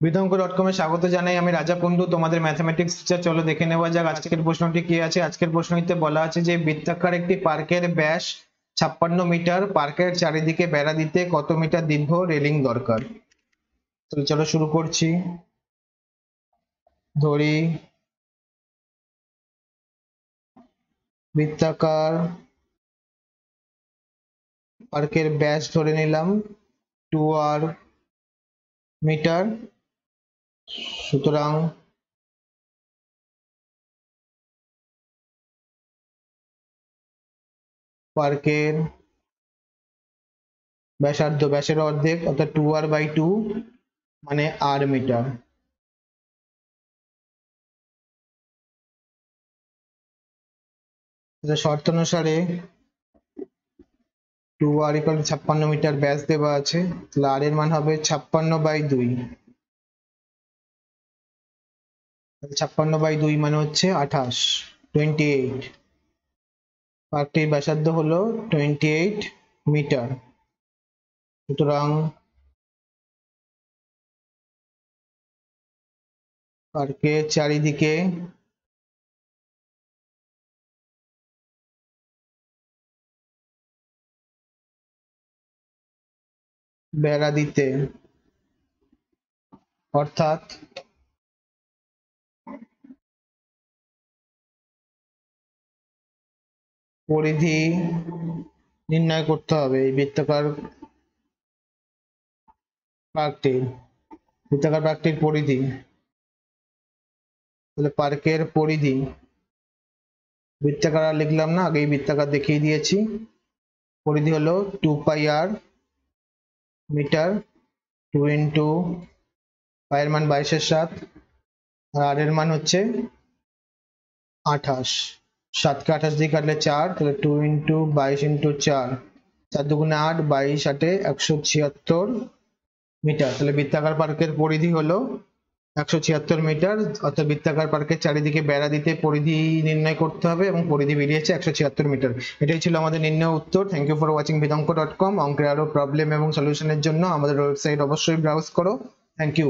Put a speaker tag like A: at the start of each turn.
A: বিতঙ্ক dot কমে স্বাগত জানাই। আমি রাজা কুন্ডু তোমাদের ম্যাথমেটিক্স টিচার চলো দেখে নেওয়া যাক আজকের প্রশ্নটি কি আছে। আজকের প্রশ্নটিতে বলা আছে যে, বৃত্তাকার একটি পার্কের ব্যাস ছাপ্পান্ন মিটার। পার্কের চারিদিকে বেড়া দিতে কত মিটার দীর্ঘ রেলিং দরকার? চলো শুরু করছি। ধরি। বৃত্তাকার পার্কের ব্যাস ধরে নিলাম টু আর মিটার। সুতরাং পার্কের ব্যাসার্ধ ব্যাসের অর্ধেক, অর্থাৎ টু আর বাই টু মানে আর মিটার শর্ত অনুসারে টু আর ছাপ্পান্ন মিটার ব্যাস দেওয়া আছে। তাহলে আর এর মান হবে ছাপ্পান্ন বাই দুই। ছাপ্পান্ন বাই দুই মানে হচ্ছে আঠাশ টোয়েন্টি এইট পার্কটির ব্যাসার্ধ হলো টোয়েন্টি এইট মিটার সুতরাং পার্কের চারিদিকে বেড়া দিতে, অর্থাৎ পরিধি নির্ণয় করতে হবে এই বৃত্তাকার পার্কটির বৃত্তাকার পার্কটির পরিধি। তাহলে পার্কের পরিধি। বৃত্তাকার লিখলাম না, আগেই বৃত্তাকার দেখিয়ে দিয়েছি। পরিধি হলো two pi r metre two into পায়ের মান বাইশের সাত, আর আর এর মান হচ্ছে আঠাশ। সাতকে আঠাশ দিয়ে কাটলে চার, তাহলে টু ইন্টু বাইশ ইন্টু চার। চার দুগুণে আট, বাইশ আটে একশো ছিয়াত্তর মিটার। তাহলে বৃত্তাকার পার্কের পরিধি হলো একশো ছিয়াত্তর মিটার, অর্থাৎ বৃত্তাকার পার্কের চারিদিকে বেড়া দিতে পরিধি নির্ণয় করতে হবে এবং পরিধি বেরিয়েছে একশো ছিয়াত্তর মিটার। এটাই ছিল আমাদের নির্ণয় উত্তর। থ্যাংক ইউ ফর ওয়াচিং বিদঙ্ক ডট কম অঙ্কের আরও প্রবলেম এবং সলিউশনের জন্য আমাদের ওয়েবসাইট অবশ্যই ব্রাউজ করো। Thank you